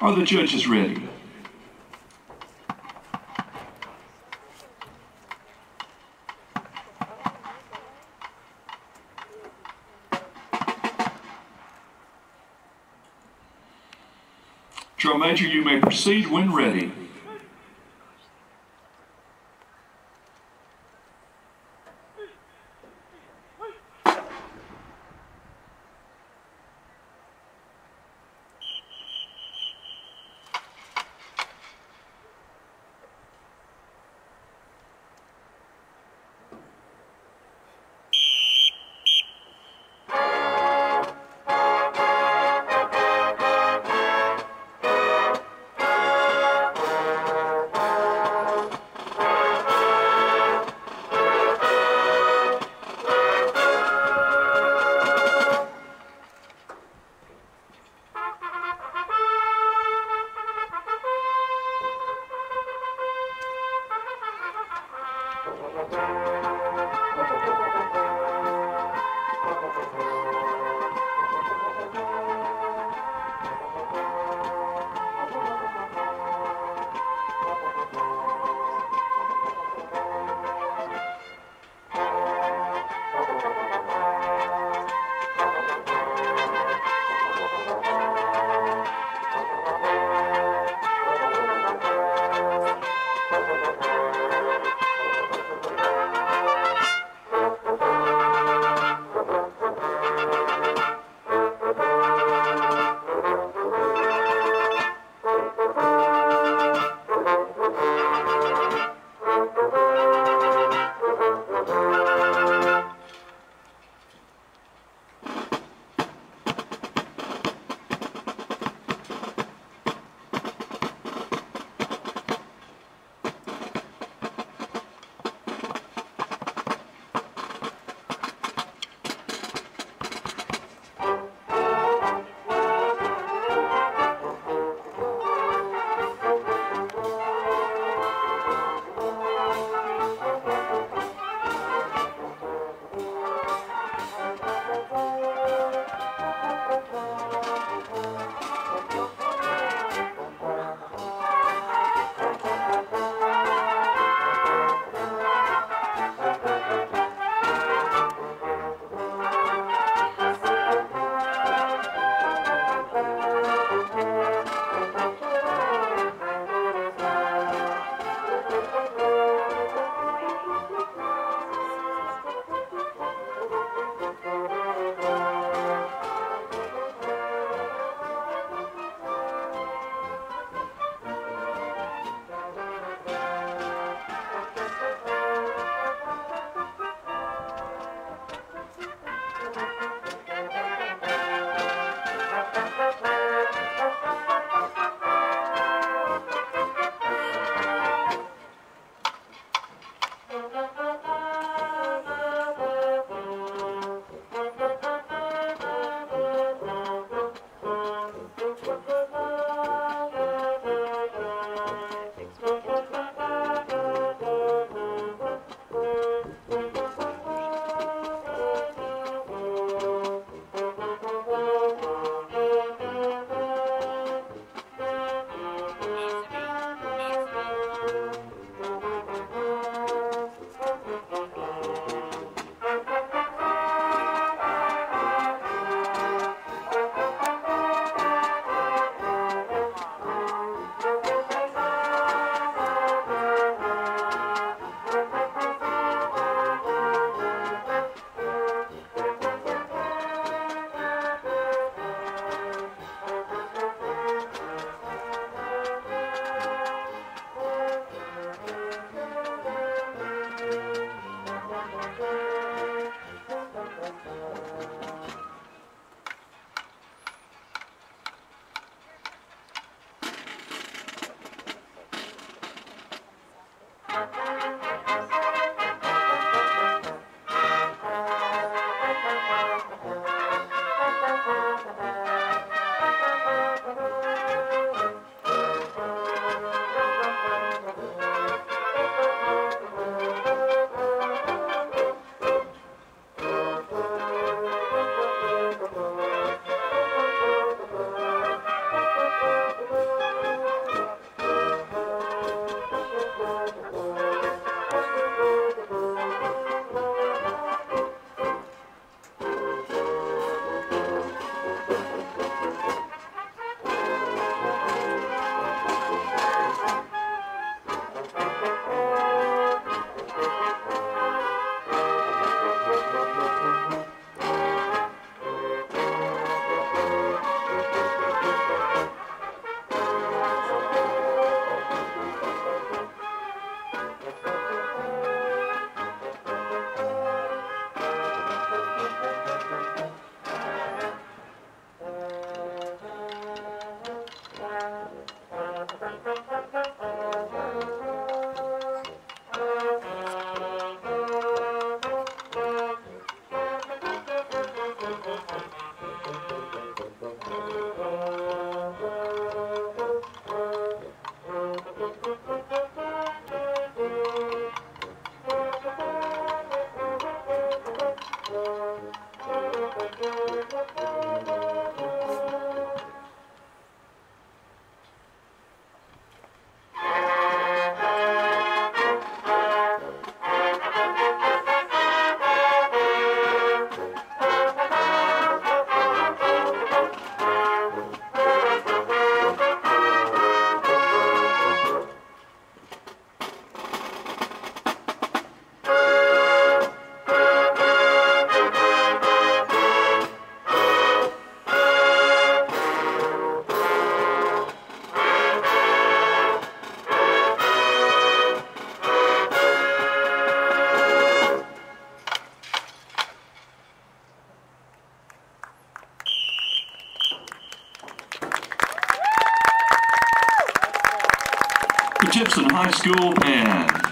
Are the judges ready? Drum Major, you may proceed when ready. Thank you. Gibson High School Band.